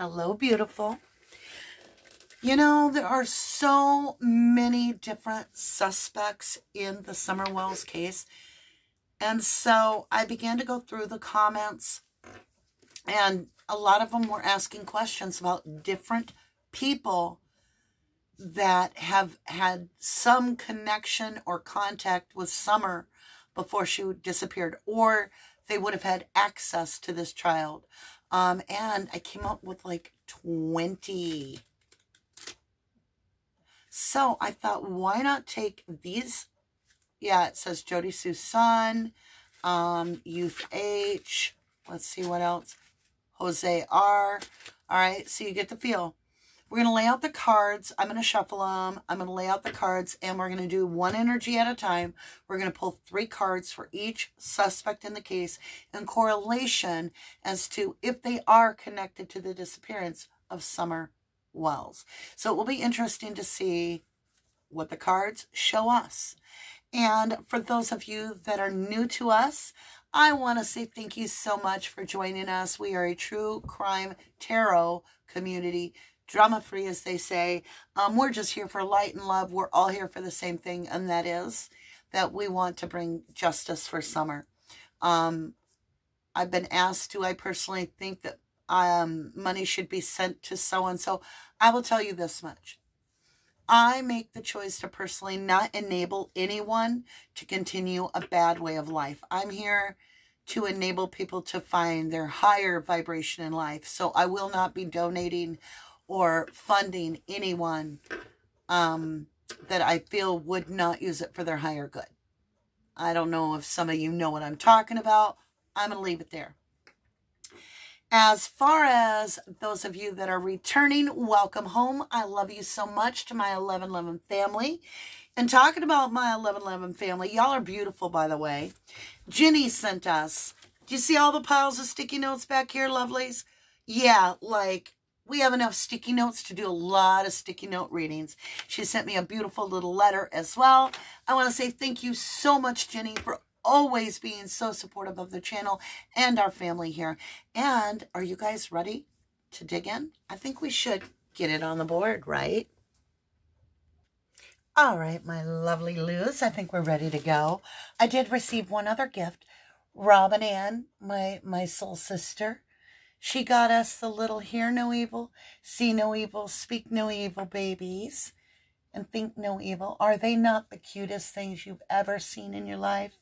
Hello, beautiful. You know, there are so many different suspects in the Summer Wells case. And so I began to go through the comments, and a lot of them were asking questions about different people that have had some connection or contact with Summer before she disappeared, or they would have had access to this child. Um, and I came up with like 20 so I thought, why not take these? Yeah, it says Jody Susan, um, Youth H. Let's see what else. Jose R. All right, so you get the feel. We're going to lay out the cards. I'm going to shuffle them. I'm going to lay out the cards, and we're going to do one energy at a time. We're going to pull three cards for each suspect in the case in correlation as to if they are connected to the disappearance of Summer Wells. So it will be interesting to see what the cards show us. And for those of you that are new to us, I want to say thank you so much for joining us. We are a true crime tarot community, drama free, as they say. Um, we're just here for light and love. We're all here for the same thing, and that is that we want to bring justice for summer. Um, I've been asked, do I personally think that um, money should be sent to so and so. I will tell you this much. I make the choice to personally not enable anyone to continue a bad way of life. I'm here to enable people to find their higher vibration in life. So I will not be donating or funding anyone um, that I feel would not use it for their higher good. I don't know if some of you know what I'm talking about. I'm going to leave it there. As far as those of you that are returning, welcome home. I love you so much to my 1111 family. And talking about my 1111 family, y'all are beautiful, by the way. Ginny sent us. Do you see all the piles of sticky notes back here, lovelies? Yeah, like we have enough sticky notes to do a lot of sticky note readings. She sent me a beautiful little letter as well. I want to say thank you so much, Jenny, for always being so supportive of the channel and our family here. And are you guys ready to dig in? I think we should get it on the board, right? All right, my lovely Luz, I think we're ready to go. I did receive one other gift. Robin Ann, my, my soul sister, she got us the little hear no evil, see no evil, speak no evil babies, and think no evil. Are they not the cutest things you've ever seen in your life?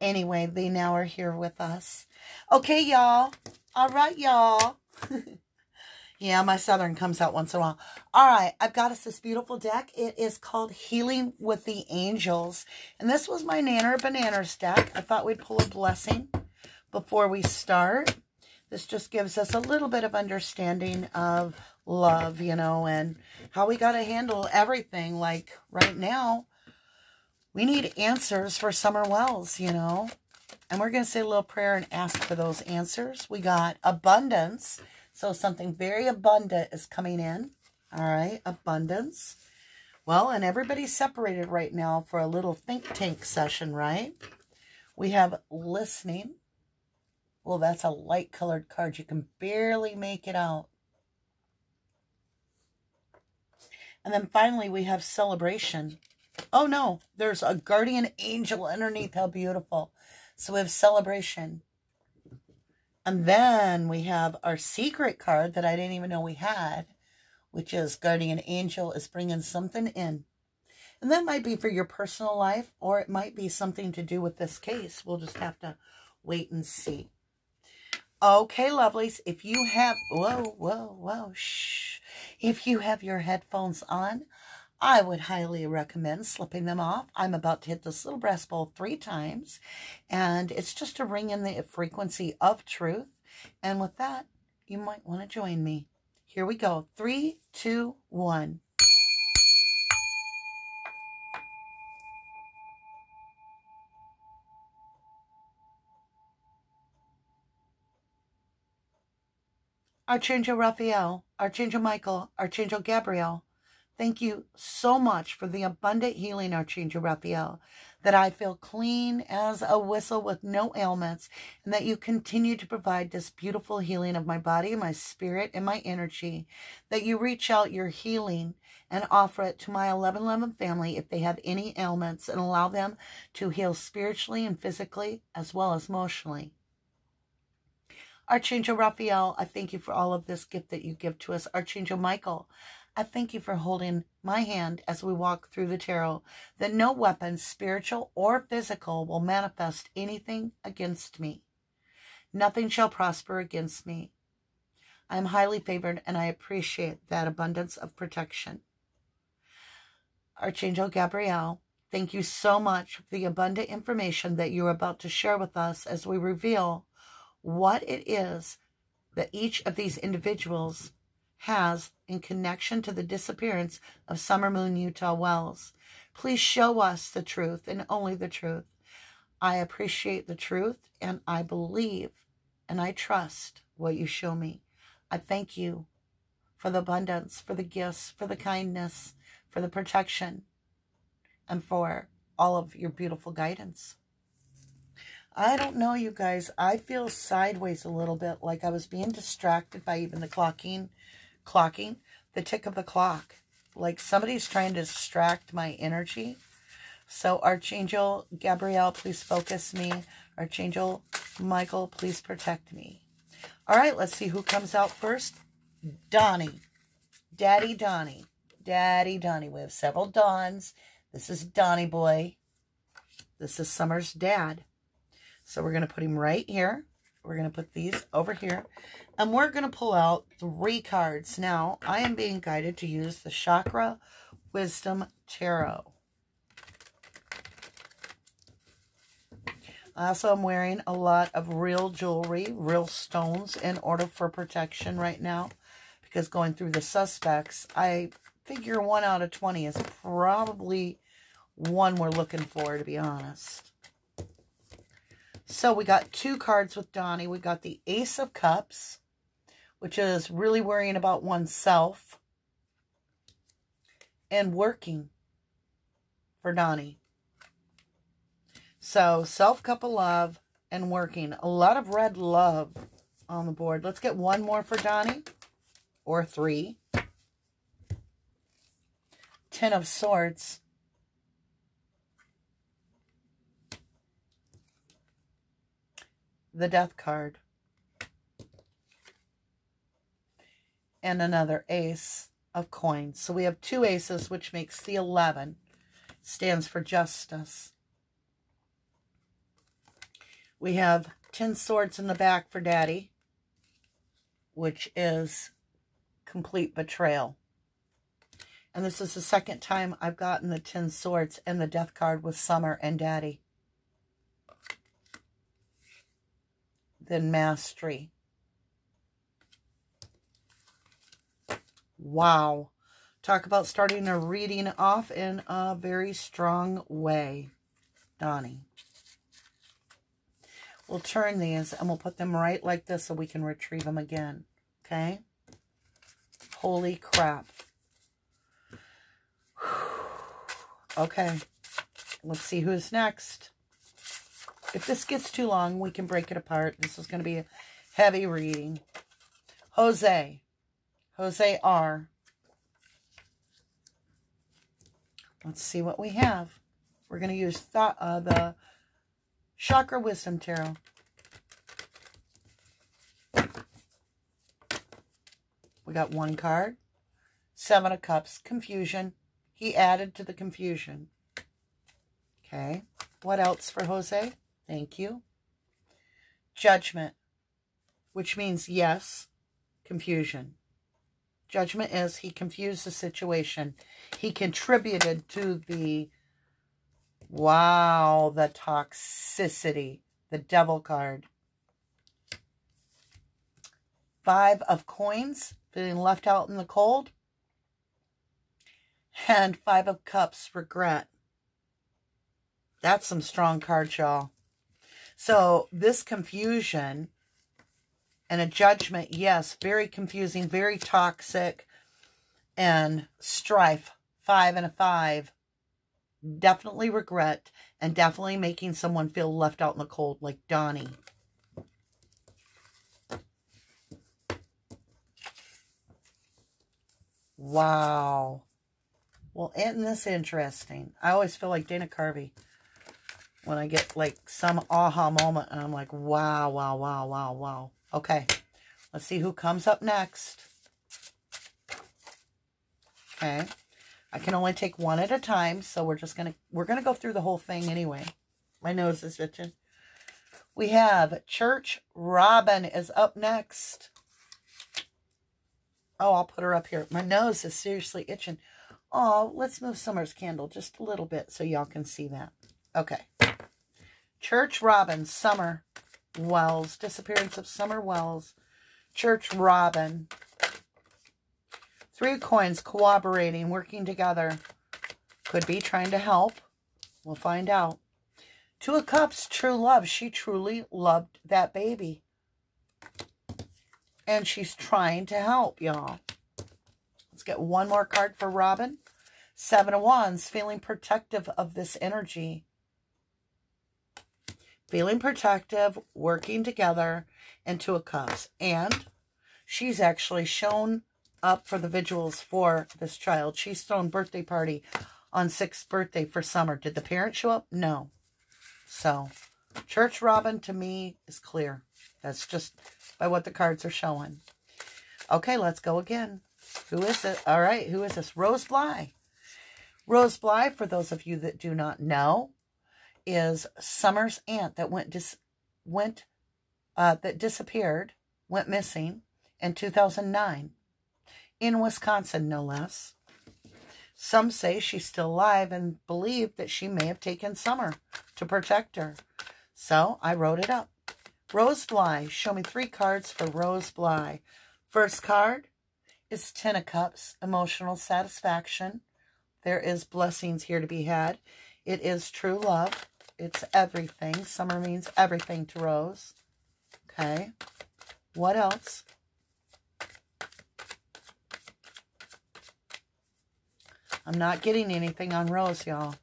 Anyway, they now are here with us. Okay, y'all. All right, y'all. yeah, my Southern comes out once in a while. All right, I've got us this beautiful deck. It is called Healing with the Angels. And this was my Nanner Bananas deck. I thought we'd pull a blessing before we start. This just gives us a little bit of understanding of love, you know, and how we got to handle everything. Like right now, we need answers for Summer Wells, you know. And we're going to say a little prayer and ask for those answers. We got abundance. So something very abundant is coming in. All right, abundance. Well, and everybody's separated right now for a little think tank session, right? We have listening. Well, that's a light colored card. You can barely make it out. And then finally, we have celebration. Oh no, there's a guardian angel underneath. How beautiful. So we have celebration. And then we have our secret card that I didn't even know we had, which is guardian angel is bringing something in. And that might be for your personal life, or it might be something to do with this case. We'll just have to wait and see. Okay, lovelies, if you have, whoa, whoa, whoa, shh. If you have your headphones on, I would highly recommend slipping them off. I'm about to hit this little brass bowl three times, and it's just to ring in the frequency of truth. And with that, you might want to join me. Here we go. Three, two, one. Archangel Raphael, Archangel Michael, Archangel Gabriel, Thank you so much for the abundant healing, Archangel Raphael. that I feel clean as a whistle with no ailments, and that you continue to provide this beautiful healing of my body, my spirit, and my energy. That you reach out your healing and offer it to my 1111 family if they have any ailments and allow them to heal spiritually and physically as well as emotionally. Archangel Raphael, I thank you for all of this gift that you give to us. Archangel Michael, I thank you for holding my hand as we walk through the tarot, that no weapon, spiritual or physical, will manifest anything against me. Nothing shall prosper against me. I am highly favored and I appreciate that abundance of protection. Archangel Gabriel, thank you so much for the abundant information that you're about to share with us as we reveal what it is that each of these individuals has in connection to the disappearance of Summer Moon Utah Wells. Please show us the truth and only the truth. I appreciate the truth and I believe and I trust what you show me. I thank you for the abundance, for the gifts, for the kindness, for the protection, and for all of your beautiful guidance. I don't know, you guys. I feel sideways a little bit, like I was being distracted by even the clocking clocking, the tick of the clock. Like somebody's trying to distract my energy. So Archangel Gabriel, please focus me. Archangel Michael, please protect me. All right, let's see who comes out first. Donnie. Daddy Donnie. Daddy Donnie. We have several Dons. This is Donnie boy. This is Summer's dad. So we're going to put him right here. We're going to put these over here. And we're going to pull out three cards. Now, I am being guided to use the Chakra Wisdom Tarot. I also am wearing a lot of real jewelry, real stones in order for protection right now. Because going through the suspects, I figure 1 out of 20 is probably one we're looking for, to be honest. So we got two cards with Donnie. We got the Ace of Cups, which is really worrying about oneself and working for Donnie. So self-cup of love and working. A lot of red love on the board. Let's get one more for Donnie or three. Ten of Swords. The death card. And another ace of coins. So we have two aces, which makes the 11. Stands for justice. We have 10 swords in the back for daddy, which is complete betrayal. And this is the second time I've gotten the 10 swords and the death card with Summer and daddy. Than mastery. Wow. Talk about starting a reading off in a very strong way. Donnie. We'll turn these and we'll put them right like this so we can retrieve them again. Okay? Holy crap. Okay. Let's see who's next. If this gets too long, we can break it apart. This is going to be a heavy reading. Jose. Jose R. Let's see what we have. We're going to use th uh, the Chakra Wisdom Tarot. We got one card. Seven of Cups. Confusion. He added to the confusion. Okay. What else for Jose? Thank you. Judgment, which means yes, confusion. Judgment is he confused the situation. He contributed to the, wow, the toxicity, the devil card. Five of coins, feeling left out in the cold. And five of cups, regret. That's some strong cards, y'all. So this confusion and a judgment, yes, very confusing, very toxic, and strife, five and a five, definitely regret, And definitely making someone feel left out in the cold, like Donnie. Wow. Well, isn't this interesting? I always feel like Dana Carvey when I get like some aha moment and I'm like, wow, wow, wow, wow, wow. Okay, let's see who comes up next. Okay, I can only take one at a time, so we're just gonna we're gonna go through the whole thing anyway. My nose is itching. We have Church Robin is up next. Oh, I'll put her up here. My nose is seriously itching. Oh, let's move Summer's candle just a little bit so y'all can see that. Okay. Church Robin, Summer Wells, disappearance of Summer Wells. Church Robin. Three coins cooperating, working together. Could be trying to help. We'll find out. Two of Cups, true love. She truly loved that baby. And she's trying to help, y'all. Let's get one more card for Robin. Seven of Wands, feeling protective of this energy. Feeling protective, working together, and Two of Cups. And she's actually shown up for the vigils for this child. She's thrown birthday party on sixth birthday for summer. Did the parents show up? No. So, Church Robin to me is clear. That's just by what the cards are showing. Okay, let's go again. Who is it? All right, who is this? Rose Bly. Rose Bly, for those of you that do not know, is Summer's aunt that went dis went uh, that disappeared, went missing in 2009 in Wisconsin, no less. Some say she's still alive and believe that she may have taken Summer to protect her. So I wrote it up. Rose Bly. Show me three cards for Rose Bly. First card is Ten of Cups, emotional satisfaction. There is blessings here to be had. It is true love. It's everything. Summer means everything to Rose. Okay. What else? I'm not getting anything on Rose, y'all.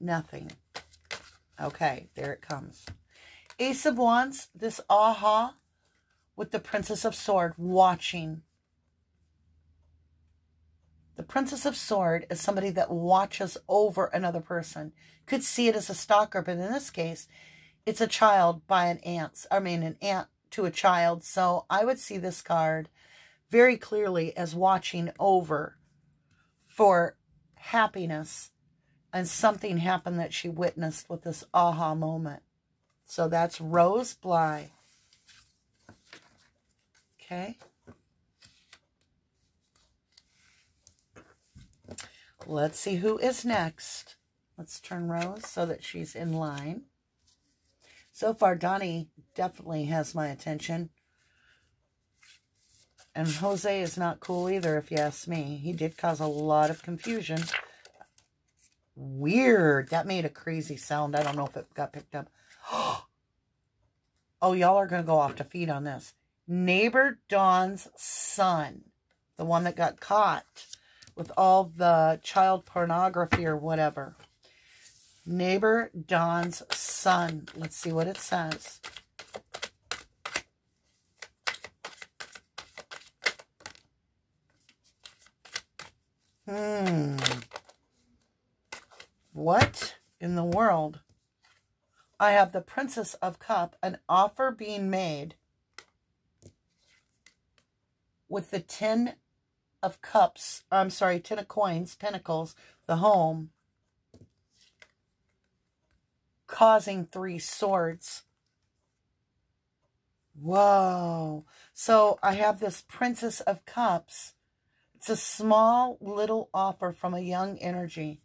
Nothing. Okay, there it comes. Ace of Wands, this aha with the Princess of Sword watching. The Princess of Sword is somebody that watches over another person. Could see it as a stalker, but in this case, it's a child by an aunt. I mean, an aunt to a child. So I would see this card very clearly as watching over for happiness and something happened that she witnessed with this aha moment. So that's Rose Bly. Okay. Let's see who is next. Let's turn Rose so that she's in line. So far, Donnie definitely has my attention. And Jose is not cool either, if you ask me. He did cause a lot of confusion. Weird. That made a crazy sound. I don't know if it got picked up. oh, y'all are going to go off to feed on this. Neighbor Don's son, the one that got caught with all the child pornography or whatever. Neighbor Don's son. Let's see what it says. Hmm. What in the world? I have the Princess of Cup, an offer being made with the Ten of Cups, I'm sorry, Ten of Coins, Pentacles, the home, causing three swords. Whoa. So I have this Princess of Cups. It's a small little offer from a young energy.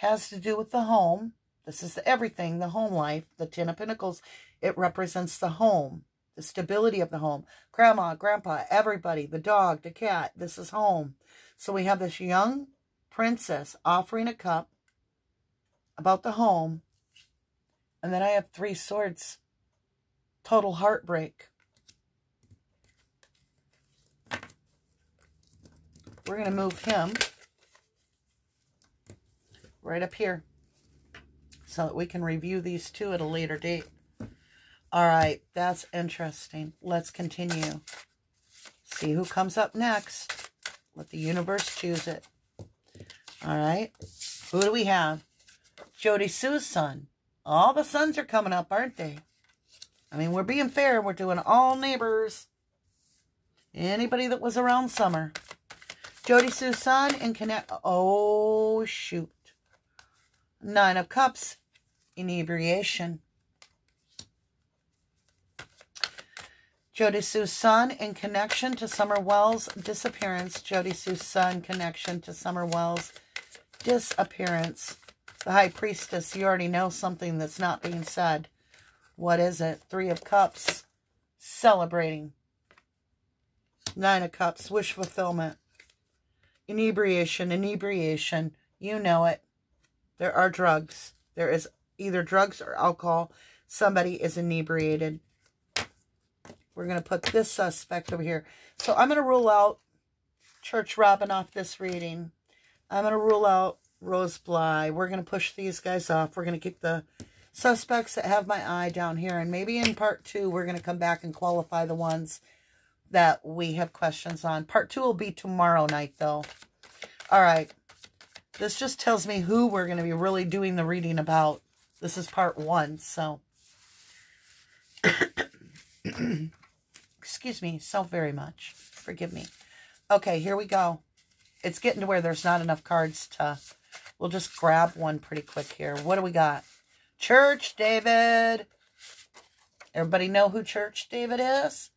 has to do with the home. This is everything, the home life. The Ten of Pentacles, it represents the home, the stability of the home. Grandma, grandpa, everybody, the dog, the cat, this is home. So we have this young princess offering a cup about the home. And then I have three swords. Total heartbreak. We're going to move him right up here so that we can review these two at a later date. All right, that's interesting. Let's continue. See who comes up next. Let the universe choose it. All right. Who do we have? Jody Sue's son. All the sons are coming up, aren't they? I mean, we're being fair. We're doing all neighbors. Anybody that was around summer. Jody Sue's son and connect. Oh, shoot. Nine of Cups. Inebriation. Jody Sue's son in connection to Summer Wells' disappearance. Jody Sue's son connection to Summer Wells' disappearance. The High Priestess, you already know something that's not being said. What is it? Three of Cups. Celebrating. Nine of Cups. Wish fulfillment. Inebriation. Inebriation. You know it. There are drugs. There is either drugs or alcohol. Somebody is inebriated. We're going to put this suspect over here. So I'm going to rule out Church Robin off this reading. I'm going to rule out Rose Bly. We're going to push these guys off. We're going to keep the suspects that have my eye down here. And maybe in part two, we're going to come back and qualify the ones that we have questions on. Part two will be tomorrow night, though. All right. This just tells me who we're going to be really doing the reading about. This is part one, so... Excuse me so very much. Forgive me. Okay, here we go. It's getting to where there's not enough cards to... We'll just grab one pretty quick here. What do we got? Church David. Everybody know who Church David is?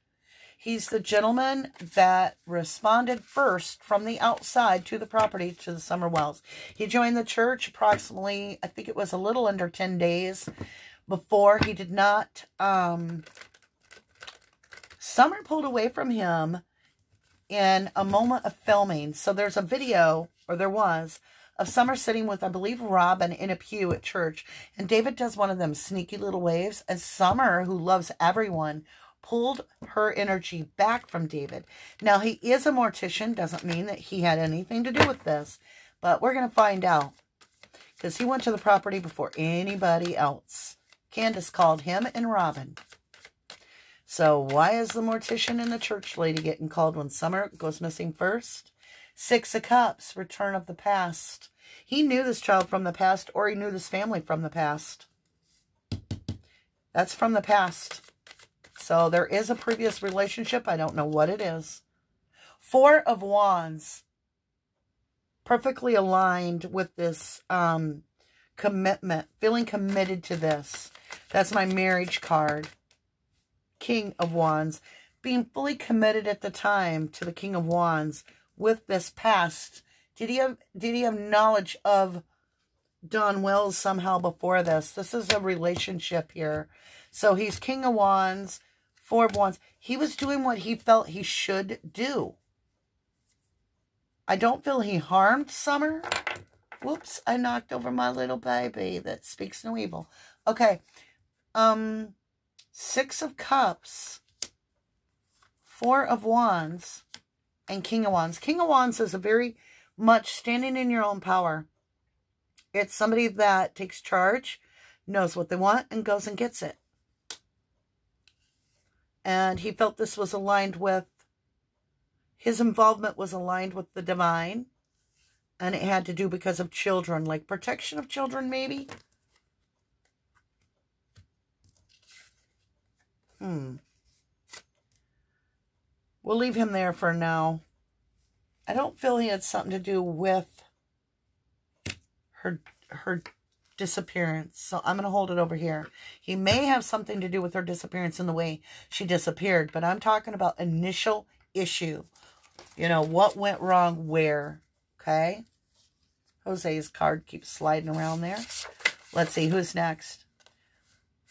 He's the gentleman that responded first from the outside to the property to the Summer Wells. He joined the church approximately, I think it was a little under 10 days before. He did not um, Summer pulled away from him in a moment of filming. So there's a video, or there was, of Summer sitting with, I believe, Robin in a pew at church. And David does one of them sneaky little waves. And Summer, who loves everyone, pulled her energy back from David. Now, he is a mortician. Doesn't mean that he had anything to do with this. But we're going to find out. Because he went to the property before anybody else. Candus called him and Robin. So why is the mortician and the church lady getting called when summer goes missing first? Six of Cups, return of the past. He knew this child from the past or he knew this family from the past. That's from the past. So there is a previous relationship. I don't know what it is. Four of Wands. Perfectly aligned with this um, commitment. Feeling committed to this. That's my marriage card. King of Wands, being fully committed at the time to the King of Wands with this past. Did he have did he have knowledge of Don Wells somehow before this? This is a relationship here. So he's King of Wands, Four of Wands. He was doing what he felt he should do. I don't feel he harmed Summer. Whoops, I knocked over my little baby that speaks no evil. Okay. Um, Six of Cups, Four of Wands, and King of Wands. King of Wands is a very much standing in your own power. It's somebody that takes charge, knows what they want, and goes and gets it. And he felt this was aligned with, his involvement was aligned with the divine. And it had to do because of children, like protection of children, maybe. Hmm. We'll leave him there for now. I don't feel he had something to do with her her disappearance. So I'm going to hold it over here. He may have something to do with her disappearance in the way she disappeared, but I'm talking about initial issue. You know, what went wrong where, okay? Jose's card keeps sliding around there. Let's see, who's next?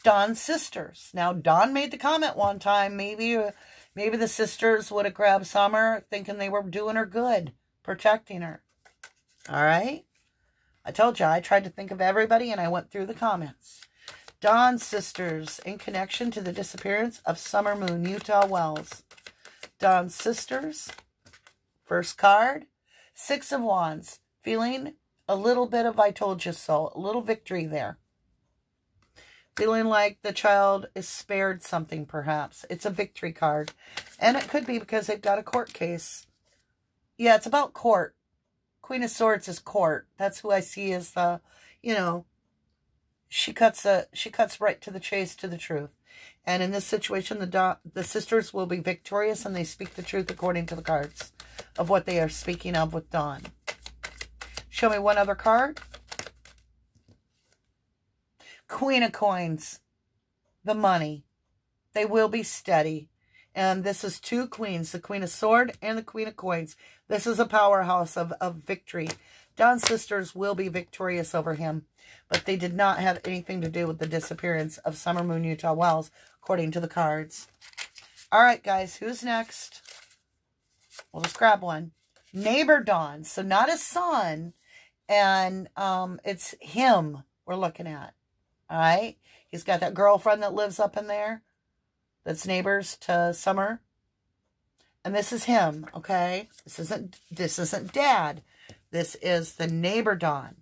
Don's sisters. Now, Don made the comment one time, maybe uh, maybe the sisters would have grabbed Summer thinking they were doing her good, protecting her. All right? I told you, I tried to think of everybody and I went through the comments. Don's sisters in connection to the disappearance of Summer Moon, Utah Wells. Don's sisters, first card, Six of Wands, feeling A little bit of I told you so. A little victory there. Feeling like the child is spared something, perhaps. It's a victory card. And it could be because they've got a court case. Yeah, it's about court. Queen of Swords is court. That's who I see as the, you know, she cuts a, she cuts right to the chase, to the truth. And in this situation, the the sisters will be victorious and they speak the truth according to the cards of what they are speaking of with Don. Show me one other card. Queen of Coins. The money. They will be steady. And this is two queens, the Queen of Sword and the Queen of Coins. This is a powerhouse of, of victory. Don's sisters will be victorious over him, but they did not have anything to do with the disappearance of Summer Moon Utah Wells, according to the cards. All right, guys, who's next? We'll just grab one. Neighbor Don. So not a son, and um, it's him we're looking at. All right? He's got that girlfriend that lives up in there that's neighbors to Summer. And this is him, okay? This isn't this isn't dad. This is the neighbor Don.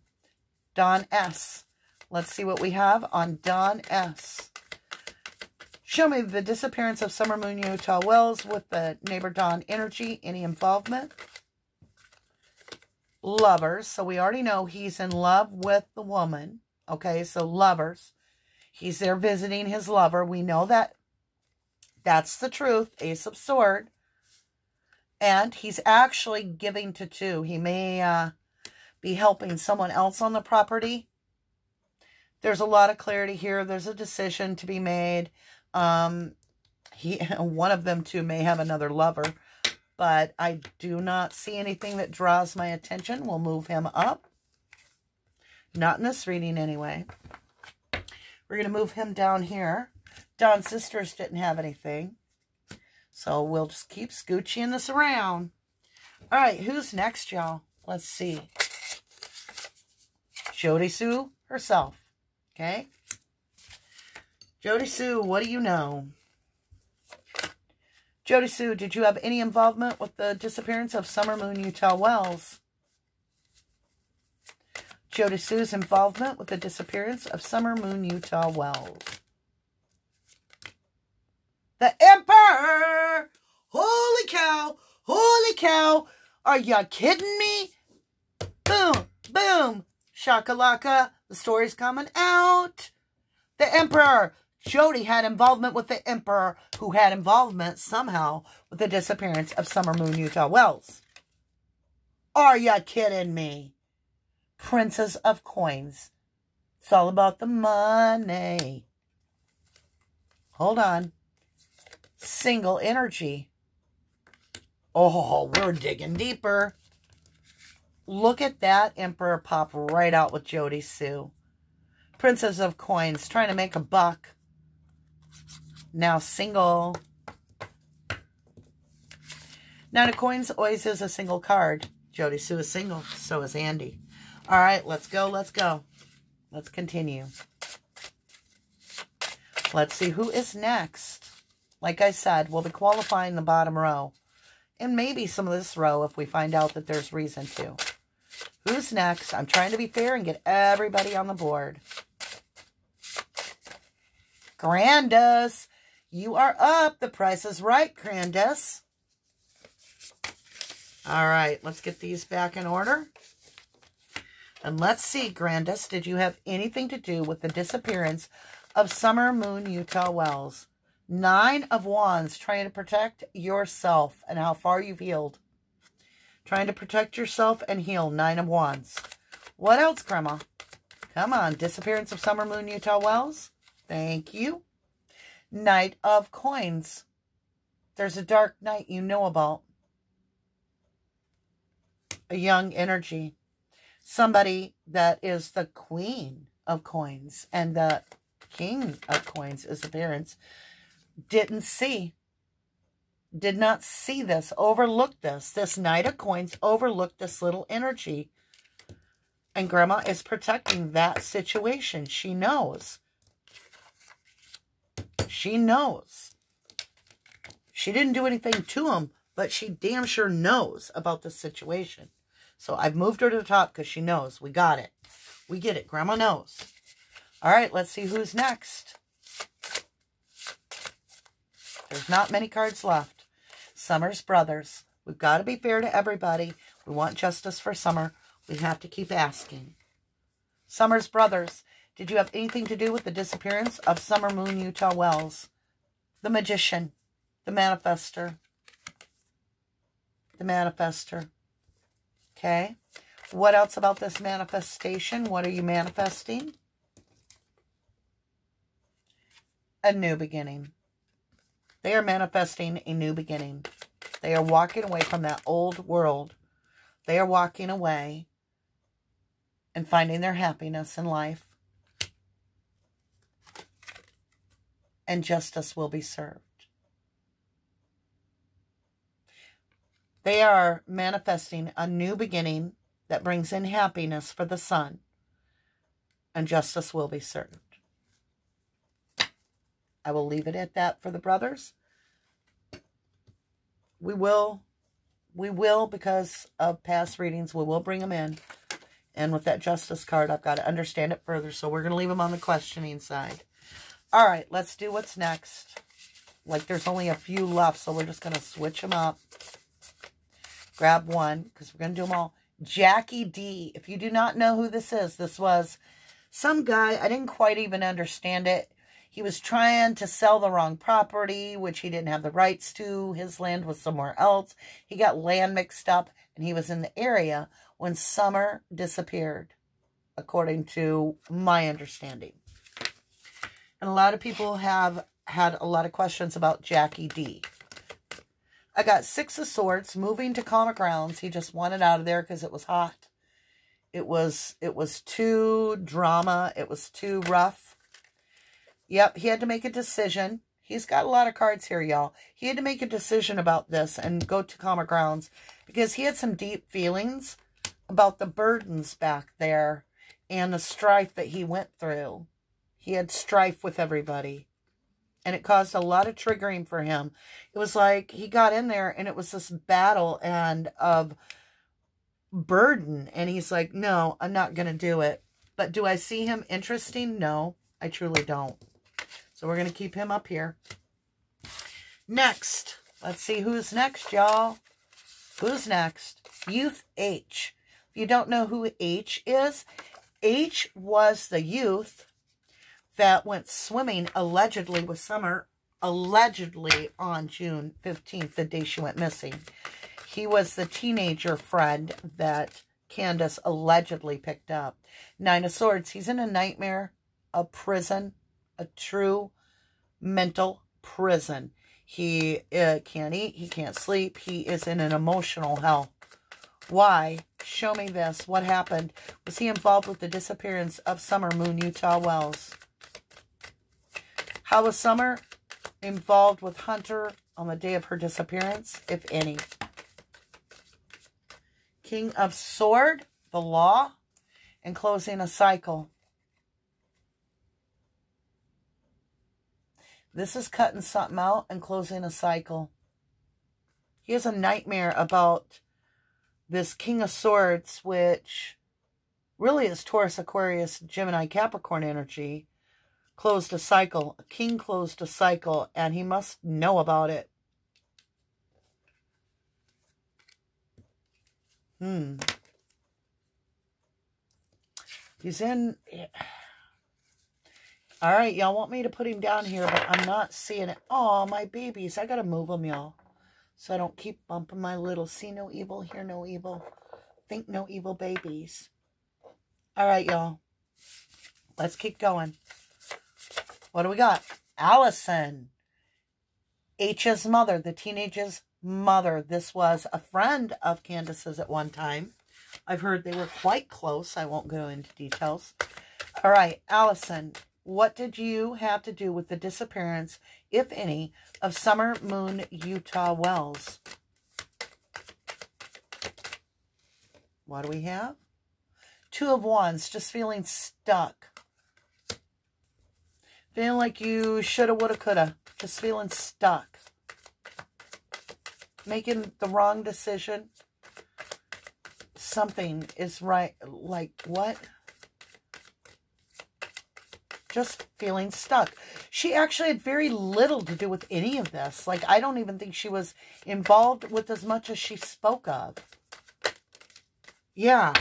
Don S. Let's see what we have on Don S. Show me the disappearance of Summer Moon Utah Wells with the neighbor Don energy. Any involvement? Lovers. So we already know he's in love with the woman. Okay, so lovers. He's there visiting his lover. We know that that's the truth. Ace of Sword. And he's actually giving to two. He may uh, be helping someone else on the property. There's a lot of clarity here. There's a decision to be made. Um, he, one of them two may have another lover, but I do not see anything that draws my attention. We'll move him up. Not in this reading anyway. We're going to move him down here. Don's sisters didn't have anything. So we'll just keep scooching this around. All right, who's next, y'all? Let's see. Jody Sue herself. Okay? Jody Sue, what do you know? Jody Sue, did you have any involvement with the disappearance of Summer Moon Utah Wells? Jody Sue's involvement with the disappearance of Summer Moon Utah Wells. The Emperor! Holy cow! Holy cow! Are you kidding me? Boom! Boom! Shakalaka! The story's coming out! The Emperor! Jody had involvement with the Emperor, who had involvement somehow with the disappearance of Summer Moon Utah Wells. Are you kidding me? Princess of Coins. It's all about the money. Hold on single energy. Oh, we're digging deeper. Look at that Emperor pop right out with Jody Sue. Princess of Coins, trying to make a buck. Now single. Nine of Coins always is a single card. Jody Sue is single. So is Andy. All right, let's go. Let's go. Let's continue. Let's see who is next. Like I said, we'll be qualifying the bottom row. And maybe some of this row if we find out that there's reason to. Who's next? I'm trying to be fair and get everybody on the board. Grandus, you are up. The price is right, Grandus. All right, let's get these back in order. And let's see, Grandus, did you have anything to do with the disappearance of Summer Moon Utah Wells? Nine of Wands, trying to protect yourself and how far you've healed. Trying to protect yourself and heal. Nine of Wands. What else, Grandma? Come on. Disappearance of Summer Moon Utah Wells. Thank you. Knight of Coins. There's a dark night you know about. A young energy. Somebody that is the queen of coins and the king of coins is appearance didn't see, did not see this, overlooked this. This Knight of Coins overlooked this little energy. And Grandma is protecting that situation. She knows. She knows. She didn't do anything to him, but she damn sure knows about the situation. So I've moved her to the top because she knows. We got it. We get it. Grandma knows. All right, let's see who's next. There's not many cards left. Summer's Brothers. We've got to be fair to everybody. We want justice for Summer. We have to keep asking. Summer's Brothers. Did you have anything to do with the disappearance of Summer Moon Utah Wells? The Magician. The Manifester. The Manifester. Okay. What else about this manifestation? What are you manifesting? A new beginning. They are manifesting a new beginning. They are walking away from that old world. They are walking away and finding their happiness in life. And justice will be served. They are manifesting a new beginning that brings in happiness for the son. And justice will be served. I will leave it at that for the brothers. We will, we will, because of past readings, we will bring them in. And with that justice card, I've got to understand it further. So we're going to leave them on the questioning side. All right, let's do what's next. Like there's only a few left, so we're just going to switch them up. Grab one, because we're going to do them all. Jackie D. If you do not know who this is, this was some guy, I didn't quite even understand it. He was trying to sell the wrong property, which he didn't have the rights to. His land was somewhere else. He got land mixed up, and he was in the area when Summer disappeared, according to my understanding. And a lot of people have had a lot of questions about Jackie D. I got Six of Swords, moving to calmer grounds. He just wanted out of there because it was hot. It was it was too drama. It was too rough. Yep, he had to make a decision. He's got a lot of cards here, y'all. He had to make a decision about this and go to calmer grounds because he had some deep feelings about the burdens back there and the strife that he went through. He had strife with everybody. And it caused a lot of triggering for him. It was like he got in there and it was this battle and of burden. And he's like, no, I'm not going to do it. But do I see him interesting? No, I truly don't. So we're going to keep him up here. Next. Let's see who's next, y'all. Who's next? Youth H. If you don't know who H is, H was the youth that went swimming allegedly with Summer, allegedly on June 15th, the day she went missing. He was the teenager friend that Candus allegedly picked up. Nine of Swords, he's in a nightmare, a prison, a true mental prison. He uh, can't eat. He can't sleep. He is in an emotional hell. Why? Show me this. What happened? Was he involved with the disappearance of Summer Moon Utah Wells? How was Summer involved with Hunter on the day of her disappearance, if any? King of Sword, the law, and closing a cycle. This is cutting something out and closing a cycle. He has a nightmare about this King of Swords, which really is Taurus, Aquarius, Gemini, Capricorn energy, closed a cycle. A king closed a cycle, and he must know about it. Hmm. He's in... All right, y'all want me to put him down here, but I'm not seeing it. Oh, my babies. I got to move them, y'all. So I don't keep bumping my little see no evil, hear no evil, think no evil babies. All right, y'all. Let's keep going. What do we got? Allison. H's mother, the teenager's mother. This was a friend of Candus's at one time. I've heard they were quite close. I won't go into details. All right, Allison. What did you have to do with the disappearance, if any, of Summer Moon Utah Wells? What do we have? Two of Wands, just feeling stuck. Feeling like you shoulda, woulda, coulda. Just feeling stuck. Making the wrong decision. something is right. Like, what? Just feeling stuck. She actually had very little to do with any of this. Like, I don't even think she was involved with as much as she spoke of. Yeah.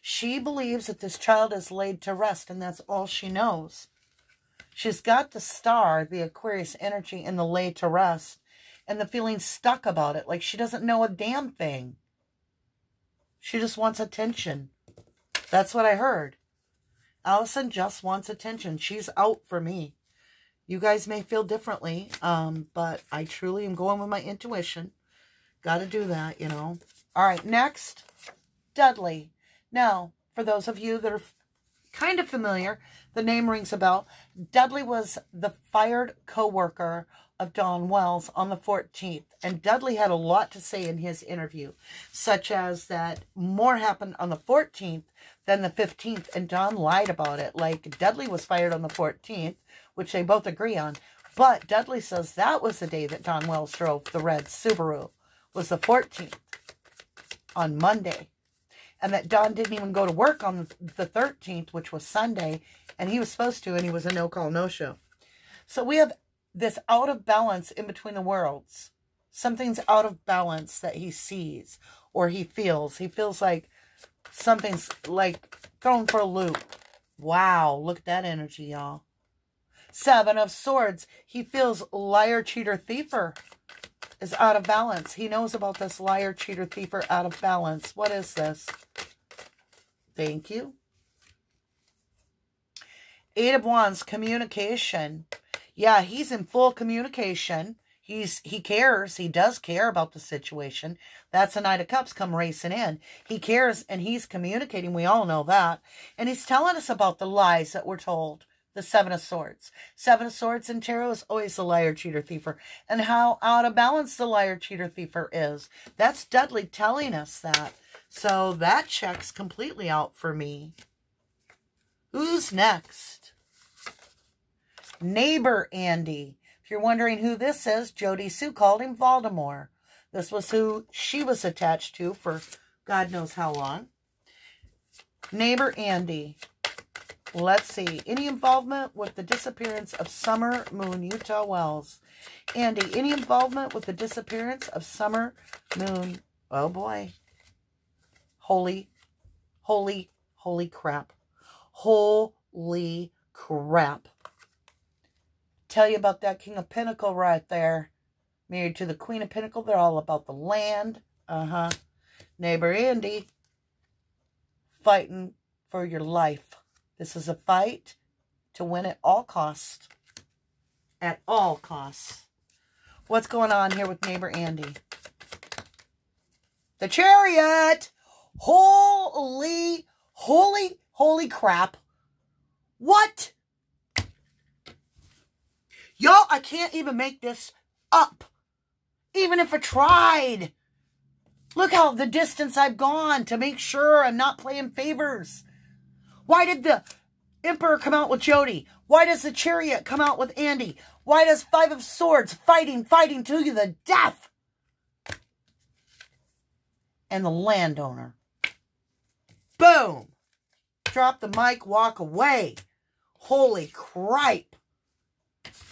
She believes that this child is laid to rest, and that's all she knows. She's got the star, the Aquarius energy, and the lay to rest, and the feeling stuck about it, like she doesn't know a damn thing. She just wants attention. That's what I heard. Allison just wants attention. She's out for me. You guys may feel differently, um, but I truly am going with my intuition. Got to do that, you know. All right, next, Dudley. Now, for those of you that are kind of familiar, the name rings a bell. Dudley was the fired co-worker of Don Wells on the 14th. And Dudley had a lot to say in his interview, such as that more happened on the 14th than the 15th. And Don lied about it. Like Dudley was fired on the 14th, which they both agree on. But Dudley says that was the day that Don Wells drove the red Subaru, was the 14th on Monday. And that Don didn't even go to work on the 13th, which was Sunday, and he was supposed to, and he was a no-call, no-show. So we have this out of balance in between the worlds. Something's out of balance that he sees or he feels. He feels like something's like thrown for a loop. Wow, look at that energy, y'all. Seven of Swords. He feels liar, cheater, thiefer is out of balance. He knows about this liar, cheater, thiefer out of balance. What is this? Thank you. Eight of Wands, communication. Yeah, he's in full communication. He's he cares. He does care about the situation. That's a Knight of Cups come racing in. He cares and he's communicating. We all know that. And he's telling us about the lies that we're told. The Seven of Swords. Seven of Swords in tarot is always the liar, cheater, thiefer. And how out of balance the liar, cheater, thiefer is. That's Dudley telling us that. So that checks completely out for me. Who's next? Neighbor Andy. If you're wondering who this is, Jodi Sue called him Voldemort. This was who she was attached to for God knows how long. Neighbor Andy. Let's see. Any involvement with the disappearance of Summer Moon Utah Wells? Andy, any involvement with the disappearance of Summer Moon? Oh boy. Holy, holy, holy crap. Holy crap. Tell you about that King of Pentacle right there. Married to the Queen of Pentacle. They're all about the land. Uh-huh. Neighbor Andy. Fighting for your life. This is a fight to win at all costs. At all costs. What's going on here with neighbor Andy? The chariot! Holy, holy, holy crap. What? Y'all, I can't even make this up. Even if I tried. Look how the distance I've gone to make sure I'm not playing favors. Why did the Emperor come out with Jodi? Why does the Chariot come out with Andy? Why does Five of Swords fighting, fighting to the death? And the landowner. Boom. Drop the mic, walk away. Holy cripe.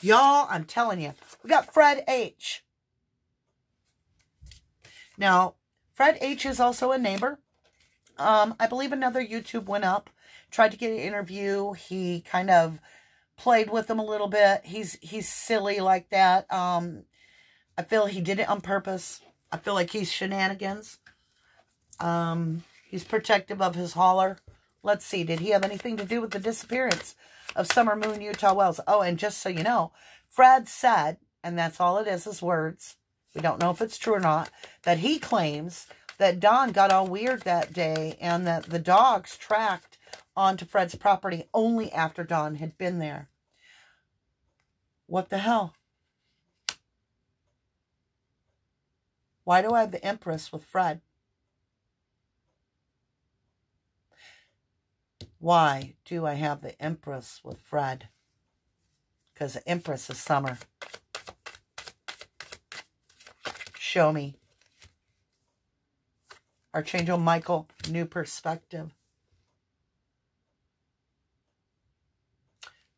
Y'all, I'm telling you. We got Fred H. Now, Fred H is also a neighbor. Um, I believe another YouTube went up, tried to get an interview. He kind of played with them a little bit. He's he's silly like that. Um, I feel he did it on purpose. I feel like he's shenanigans. Um, he's protective of his hauler. Let's see, did he have anything to do with the disappearance of Summer Moon Utah Wells? Oh, and just so you know, Fred said, and that's all it is, is words. We don't know if it's true or not, that he claims that Don got all weird that day and that the dogs tracked onto Fred's property only after Don had been there. What the hell? Why do I have the Empress with Fred? Why do I have the Empress with Fred? Because the Empress is summer. Show me. Archangel Michael, new perspective.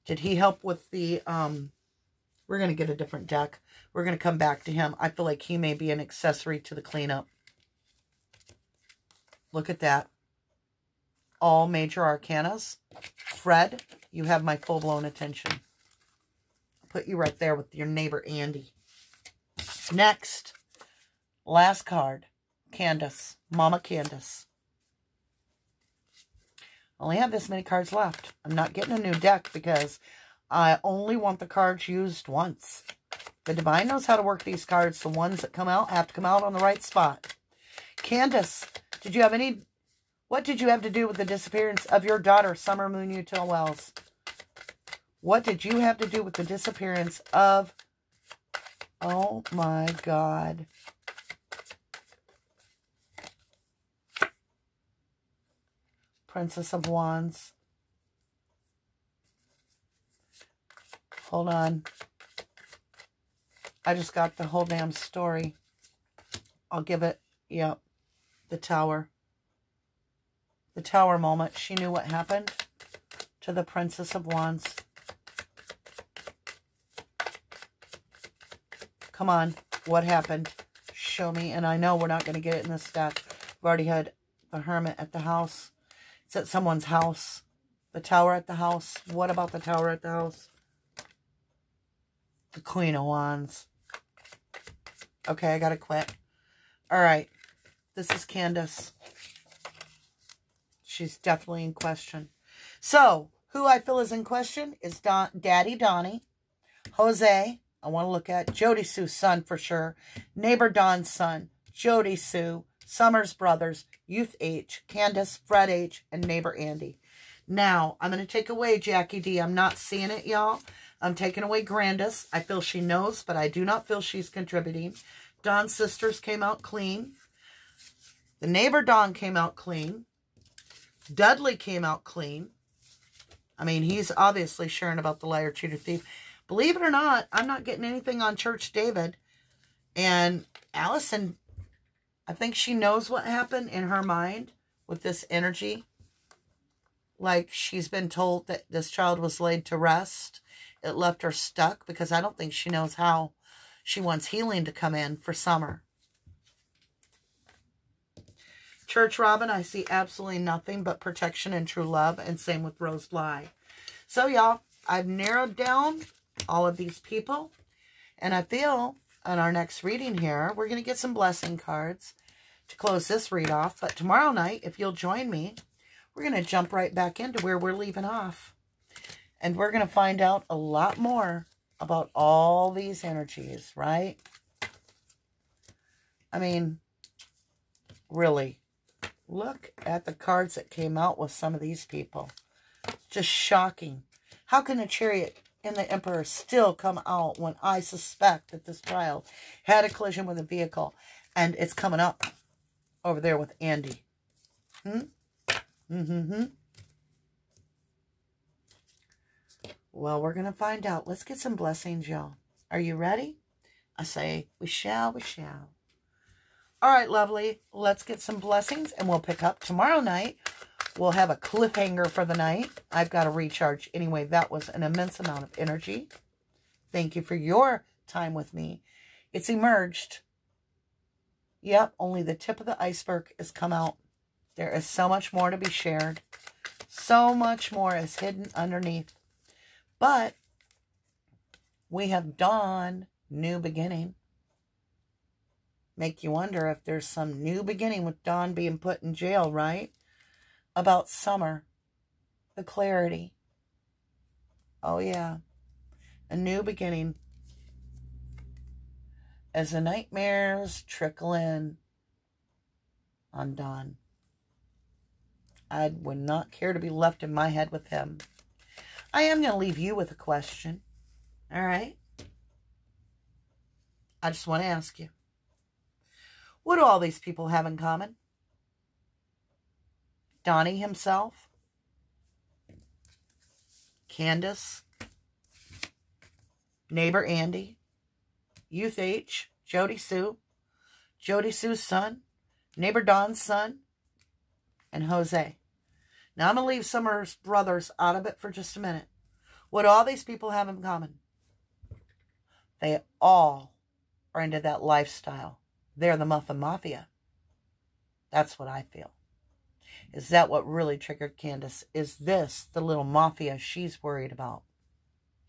Did he help with the, um, we're going to get a different deck. We're going to come back to him. I feel like he may be an accessory to the cleanup. Look at that. All major arcanas. Fred, you have my full-blown attention. I'll put you right there with your neighbor, Andy. Next, last card. Candus. Mama Candus. Only have this many cards left. I'm not getting a new deck because I only want the cards used once. The Divine knows how to work these cards. The ones that come out have to come out on the right spot. Candus, did you have any... What did you have to do with the disappearance of your daughter, Summer Moon Utah Wells? What did you have to do with the disappearance of... Oh, my God. Princess of Wands. Hold on. I just got the whole damn story. I'll give it, yep, the tower. The tower moment. She knew what happened to the Princess of Wands. Come on. What happened? Show me. And I know we're not going to get it in this deck. We've already had the Hermit at the house. It's at someone's house. The tower at the house. What about the tower at the house? The Queen of Wands. Okay, I gotta quit. All right. This is Candus. She's definitely in question. So, who I feel is in question is Don Daddy Donnie, Jose, I want to look at Jodi Sue's son for sure, Neighbor Don's son, Jodi Sue, Summers Brothers, Youth H, Candus, Fred H, and Neighbor Andy. Now, I'm going to take away Jackie D. I'm not seeing it, y'all. I'm taking away Grandus. I feel she knows, but I do not feel she's contributing. Don's sisters came out clean. The neighbor Don came out clean. Dudley came out clean. I mean, he's obviously sharing about the liar, cheater, thief. Believe it or not, I'm not getting anything on Church David. And Allison I think she knows what happened in her mind with this energy. Like she's been told that this child was laid to rest. It left her stuck because I don't think she knows how she wants healing to come in for summer. Church Robin, I see absolutely nothing but protection and true love. And same with Rose Bly. So, y'all, I've narrowed down all of these people. And I feel on our next reading here, we're going to get some blessing cards to close this read off. But tomorrow night, if you'll join me, we're going to jump right back into where we're leaving off. And we're going to find out a lot more about all these energies, right? I mean, really, look at the cards that came out with some of these people. Just shocking. How can a chariot and the Emperor still come out when I suspect that this child had a collision with a vehicle and it's coming up over there with Andy? Hmm? Mm-hmm. Well, we're going to find out. Let's get some blessings, y'all. Are you ready? I say, we shall, we shall. All right, lovely. Let's get some blessings, and we'll pick up tomorrow night We'll have a cliffhanger for the night. I've got to recharge. Anyway, that was an immense amount of energy. Thank you for your time with me. It's emerged. Yep, only the tip of the iceberg has come out. There is so much more to be shared. So much more is hidden underneath. But we have dawn, new beginning. Make you wonder if there's some new beginning with Don being put in jail, right? about summer, the clarity. Oh, yeah. A new beginning. As the nightmares trickle in on Don. I would not care to be left in my head with him. I am going to leave you with a question. All right? I just want to ask you. What do all these people have in common? Donnie himself, Candus, neighbor Andy, Youth H, Jodi Sue, Jodi Sue's son, neighbor Don's son, and Jose. Now I'm going to leave Summer's brothers out of it for just a minute. What do all these people have in common? They all are into that lifestyle. They're the Muffin Mafia. That's what I feel. Is that what really triggered Candus? Is this the little mafia she's worried about?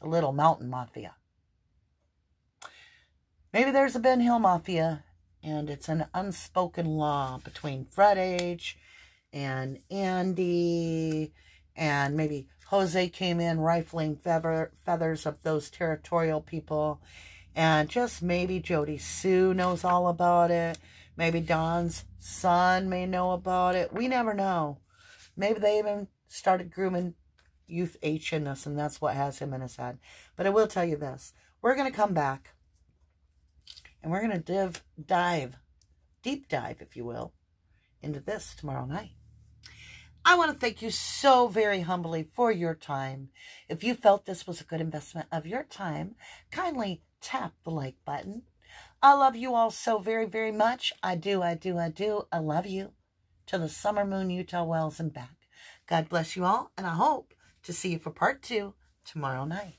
The little mountain mafia. Maybe there's a Ben Hill mafia, and it's an unspoken law between Fred H and Andy, and maybe Jose came in rifling feather, feathers of those territorial people, and just maybe Jodi Sue knows all about it. Maybe Don's son may know about it. We never know. Maybe they even started grooming Youth H in this, and that's what has him in his head. But I will tell you this. We're going to come back, and we're going to dive, dive, deep dive, if you will, into this tomorrow night. I want to thank you so very humbly for your time. If you felt this was a good investment of your time, kindly tap the like button. I love you all so very, very much. I do, I do, I do. I love you. To the summer moon, Utah Wells, and back. God bless you all, and I hope to see you for part two tomorrow night.